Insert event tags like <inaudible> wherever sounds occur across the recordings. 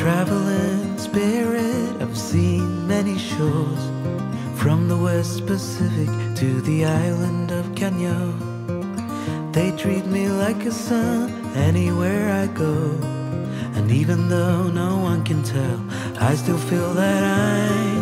Traveling spirit, I've seen many shores. From the West Pacific to the island of Cano. They treat me like a son anywhere I go. And even though no one can tell, I still feel that I'm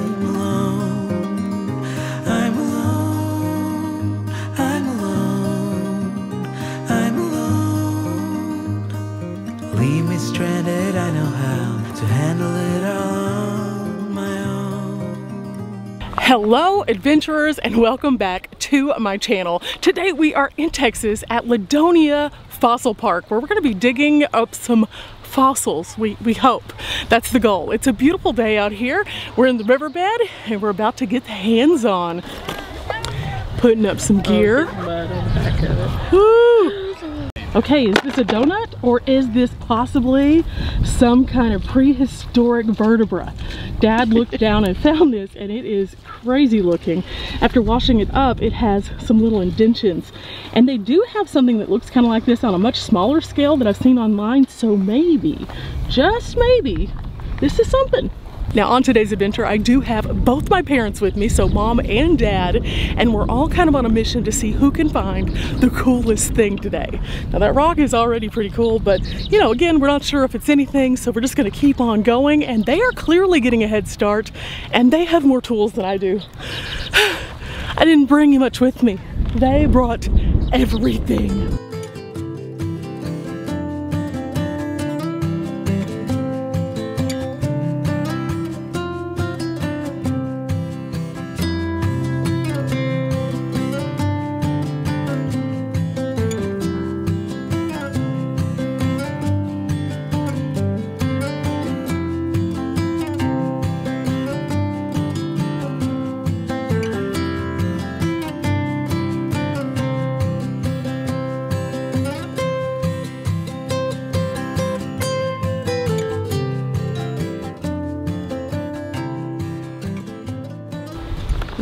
Hello adventurers and welcome back to my channel. Today we are in Texas at Ladonia Fossil Park where we're going to be digging up some fossils we, we hope. That's the goal. It's a beautiful day out here. We're in the riverbed and we're about to get the hands on putting up some gear. Woo! Okay, is this a donut or is this possibly some kind of prehistoric vertebra? Dad looked <laughs> down and found this and it is crazy looking. After washing it up, it has some little indentions. And they do have something that looks kind of like this on a much smaller scale that I've seen online. So maybe, just maybe, this is something. Now on today's adventure, I do have both my parents with me, so mom and dad, and we're all kind of on a mission to see who can find the coolest thing today. Now that rock is already pretty cool, but you know, again, we're not sure if it's anything, so we're just gonna keep on going, and they are clearly getting a head start, and they have more tools than I do. <sighs> I didn't bring you much with me. They brought everything.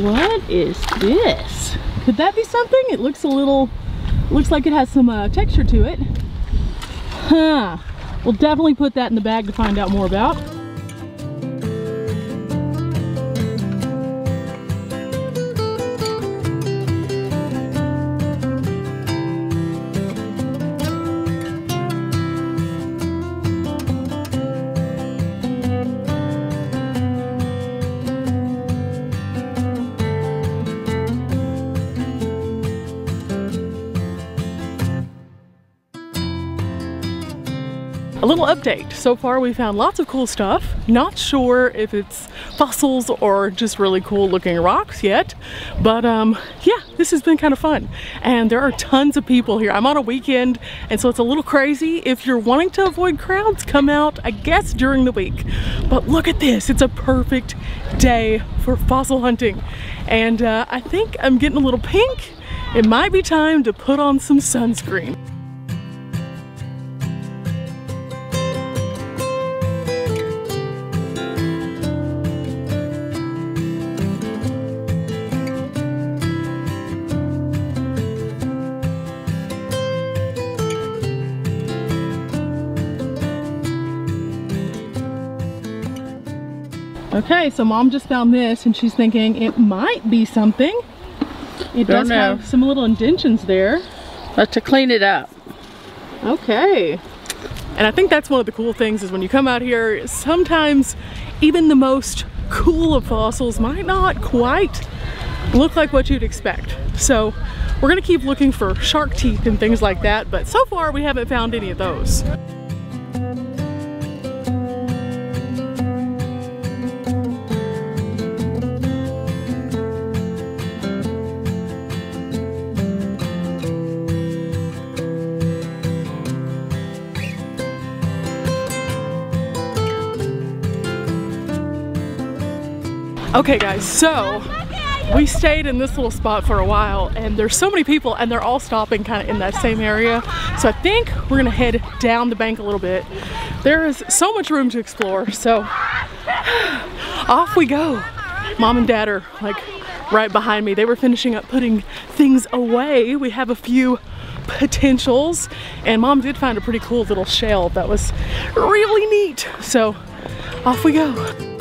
What is this? Could that be something? It looks a little, looks like it has some uh, texture to it. Huh. We'll definitely put that in the bag to find out more about. A little update. So far we found lots of cool stuff. Not sure if it's fossils or just really cool looking rocks yet. But um, yeah, this has been kind of fun. And there are tons of people here. I'm on a weekend and so it's a little crazy. If you're wanting to avoid crowds, come out, I guess, during the week. But look at this. It's a perfect day for fossil hunting. And uh, I think I'm getting a little pink. It might be time to put on some sunscreen. Okay, so mom just found this and she's thinking it might be something. It Don't does know. have some little indentions there. But to clean it up. Okay. And I think that's one of the cool things is when you come out here, sometimes even the most cool of fossils might not quite look like what you'd expect. So we're gonna keep looking for shark teeth and things like that, but so far we haven't found any of those. Okay guys, so we stayed in this little spot for a while and there's so many people and they're all stopping kind of in that same area. So I think we're gonna head down the bank a little bit. There is so much room to explore, so <sighs> off we go. Mom and dad are like right behind me. They were finishing up putting things away. We have a few potentials. And mom did find a pretty cool little shell that was really neat. So off we go.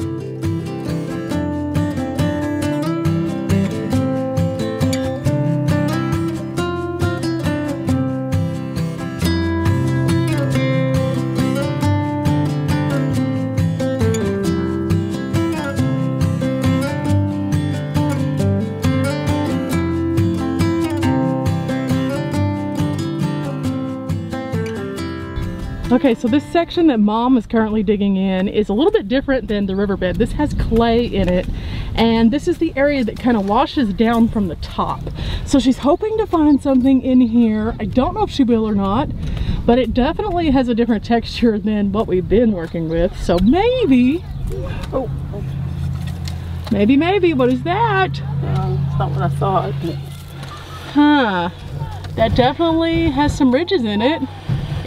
Okay, so this section that mom is currently digging in is a little bit different than the riverbed. This has clay in it, and this is the area that kind of washes down from the top. So she's hoping to find something in here. I don't know if she will or not, but it definitely has a different texture than what we've been working with. So maybe, oh, maybe, maybe, what is that? Um, it's not what I thought. Huh, that definitely has some ridges in it.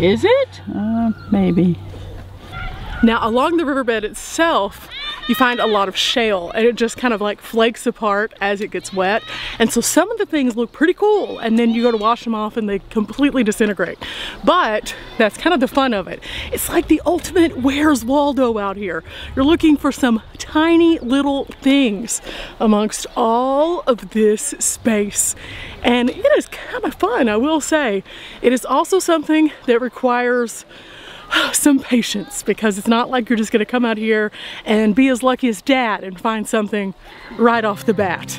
Is it? Uh, maybe. Now along the riverbed itself, you find a lot of shale and it just kind of like flakes apart as it gets wet. And so some of the things look pretty cool and then you go to wash them off and they completely disintegrate. But that's kind of the fun of it. It's like the ultimate Where's Waldo out here. You're looking for some tiny little things amongst all of this space. And it is kind of fun, I will say. It is also something that requires <gasps> some patience because it's not like you're just gonna come out here and be as lucky as dad and find something right off the bat.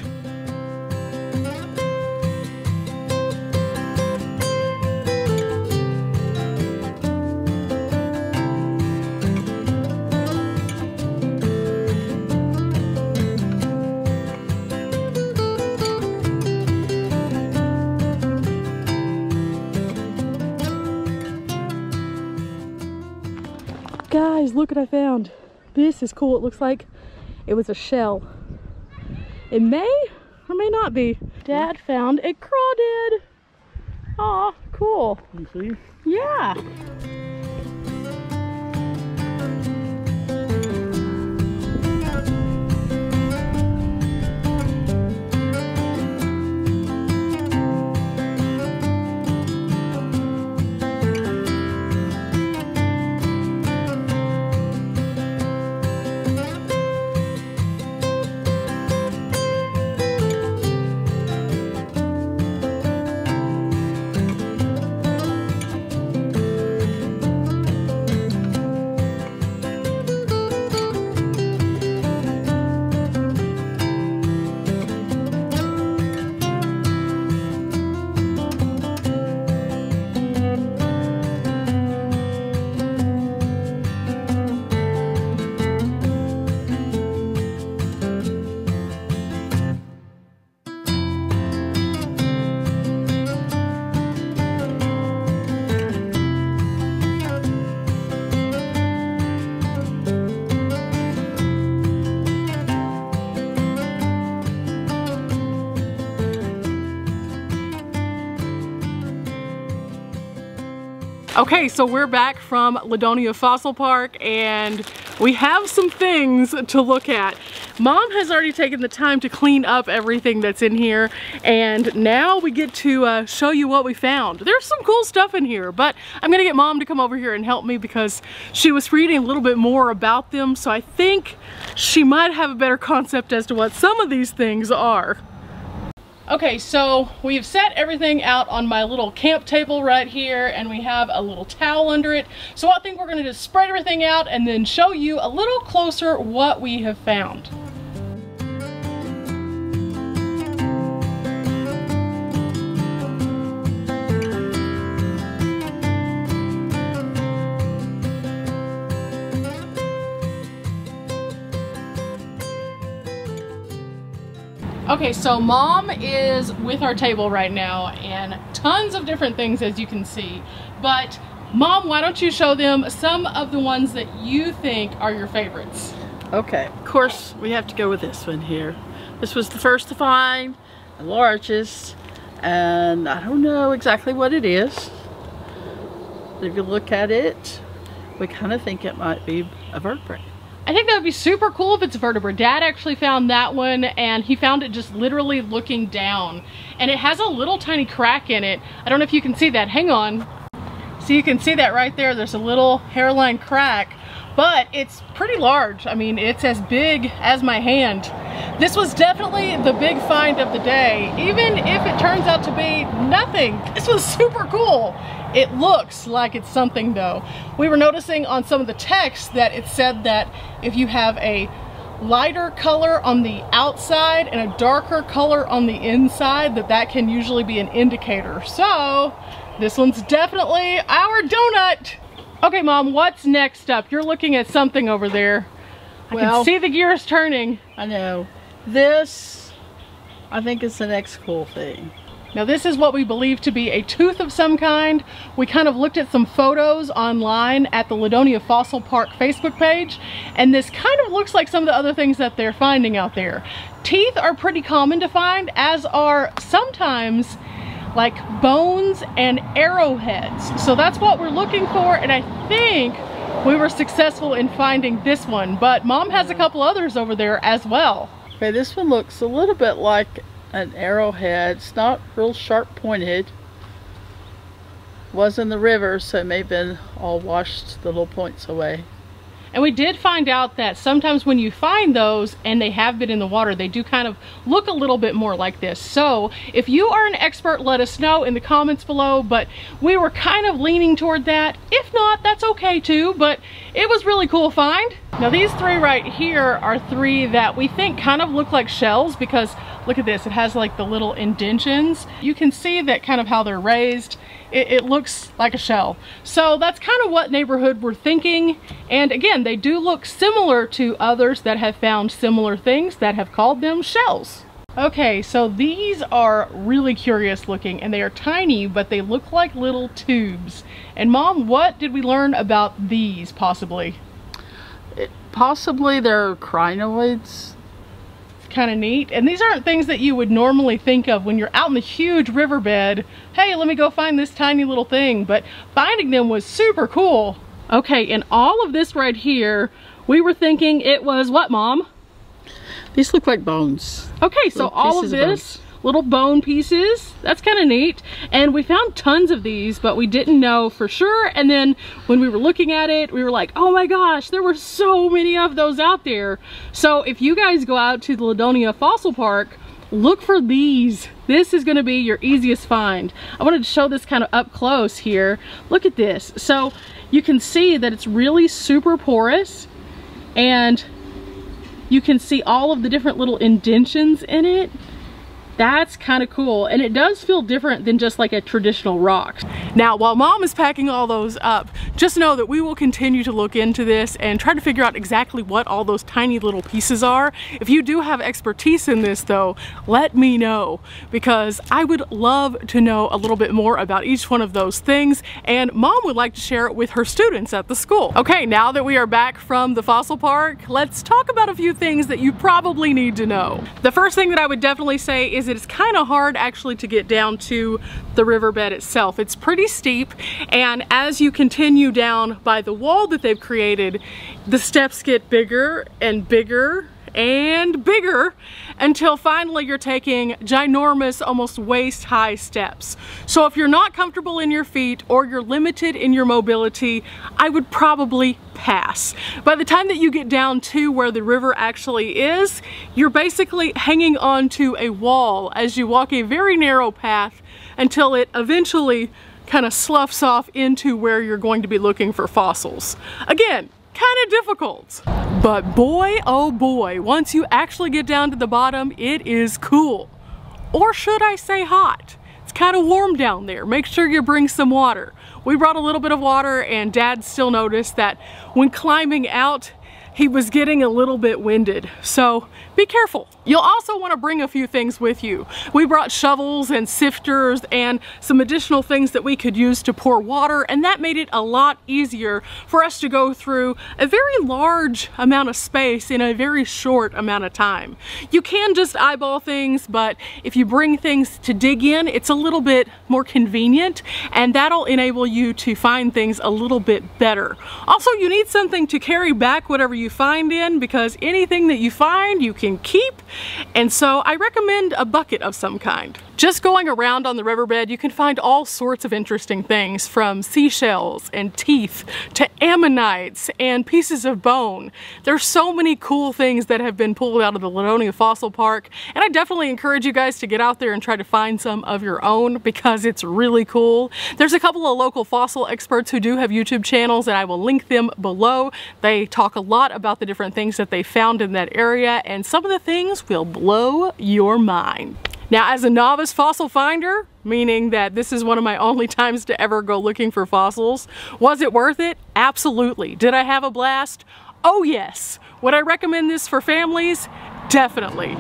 Look what I found. This is cool. It looks like it was a shell. It may or may not be. Dad found a crawdad. Aw, cool. You see? Yeah. Okay, so we're back from Ladonia Fossil Park and we have some things to look at. Mom has already taken the time to clean up everything that's in here and now we get to uh, show you what we found. There's some cool stuff in here, but I'm gonna get Mom to come over here and help me because she was reading a little bit more about them, so I think she might have a better concept as to what some of these things are. Okay, so we've set everything out on my little camp table right here and we have a little towel under it. So I think we're gonna just spread everything out and then show you a little closer what we have found. Okay, so mom is with our table right now and tons of different things as you can see. But mom, why don't you show them some of the ones that you think are your favorites? Okay, of course we have to go with this one here. This was the first to find, the largest, and I don't know exactly what it is. If you look at it, we kind of think it might be a vertebrate. I think that would be super cool if it's a vertebra. Dad actually found that one and he found it just literally looking down. And it has a little tiny crack in it. I don't know if you can see that. Hang on. So you can see that right there. There's a little hairline crack but it's pretty large. I mean, it's as big as my hand. This was definitely the big find of the day, even if it turns out to be nothing. This was <laughs> super cool. It looks like it's something though. We were noticing on some of the text that it said that if you have a lighter color on the outside and a darker color on the inside, that that can usually be an indicator. So this one's definitely our donut. Okay, Mom, what's next up? You're looking at something over there. I well, can see the gears turning. I know. This, I think is the next cool thing. Now this is what we believe to be a tooth of some kind. We kind of looked at some photos online at the Ladonia Fossil Park Facebook page, and this kind of looks like some of the other things that they're finding out there. Teeth are pretty common to find, as are sometimes like bones and arrowheads. So that's what we're looking for and I think we were successful in finding this one, but mom has a couple others over there as well. Okay, this one looks a little bit like an arrowhead. It's not real sharp pointed. Was in the river, so it may have been all washed the little points away. And we did find out that sometimes when you find those and they have been in the water, they do kind of look a little bit more like this. So if you are an expert, let us know in the comments below, but we were kind of leaning toward that. If not, that's okay too, but it was really cool find. Now these three right here are three that we think kind of look like shells because look at this, it has like the little indentions. You can see that kind of how they're raised it, it looks like a shell. So that's kind of what neighborhood we're thinking. And again, they do look similar to others that have found similar things that have called them shells. Okay, so these are really curious looking and they are tiny, but they look like little tubes. And mom, what did we learn about these possibly? It, possibly they're crinoids kind of neat. And these aren't things that you would normally think of when you're out in the huge riverbed. Hey, let me go find this tiny little thing. But finding them was super cool. Okay, and all of this right here, we were thinking it was what, Mom? These look like bones. Okay, so all of this of little bone pieces. That's kind of neat. And we found tons of these, but we didn't know for sure. And then when we were looking at it, we were like, oh my gosh, there were so many of those out there. So if you guys go out to the Ladonia Fossil Park, look for these. This is gonna be your easiest find. I wanted to show this kind of up close here. Look at this. So you can see that it's really super porous and you can see all of the different little indentions in it that's kind of cool. And it does feel different than just like a traditional rock. Now, while mom is packing all those up, just know that we will continue to look into this and try to figure out exactly what all those tiny little pieces are. If you do have expertise in this though, let me know because I would love to know a little bit more about each one of those things and mom would like to share it with her students at the school. Okay, now that we are back from the fossil park, let's talk about a few things that you probably need to know. The first thing that I would definitely say is it's kind of hard actually to get down to the riverbed itself. It's pretty steep and as you continue down by the wall that they've created, the steps get bigger and bigger and bigger until finally you're taking ginormous, almost waist-high steps. So if you're not comfortable in your feet or you're limited in your mobility, I would probably pass. By the time that you get down to where the river actually is, you're basically hanging onto a wall as you walk a very narrow path until it eventually kind of sloughs off into where you're going to be looking for fossils. Again, kind of difficult. But boy, oh boy, once you actually get down to the bottom, it is cool. Or should I say hot? It's kind of warm down there. Make sure you bring some water. We brought a little bit of water and dad still noticed that when climbing out, he was getting a little bit winded. So be careful. You'll also want to bring a few things with you. We brought shovels and sifters and some additional things that we could use to pour water and that made it a lot easier for us to go through a very large amount of space in a very short amount of time. You can just eyeball things but if you bring things to dig in it's a little bit more convenient and that'll enable you to find things a little bit better. Also you need something to carry back whatever you you find in because anything that you find you can keep and so I recommend a bucket of some kind. Just going around on the riverbed, you can find all sorts of interesting things from seashells and teeth to ammonites and pieces of bone. There's so many cool things that have been pulled out of the Ladonia Fossil Park and I definitely encourage you guys to get out there and try to find some of your own because it's really cool. There's a couple of local fossil experts who do have YouTube channels and I will link them below. They talk a lot about the different things that they found in that area and some of the things will blow your mind. Now, as a novice fossil finder, meaning that this is one of my only times to ever go looking for fossils, was it worth it? Absolutely. Did I have a blast? Oh yes. Would I recommend this for families? Definitely.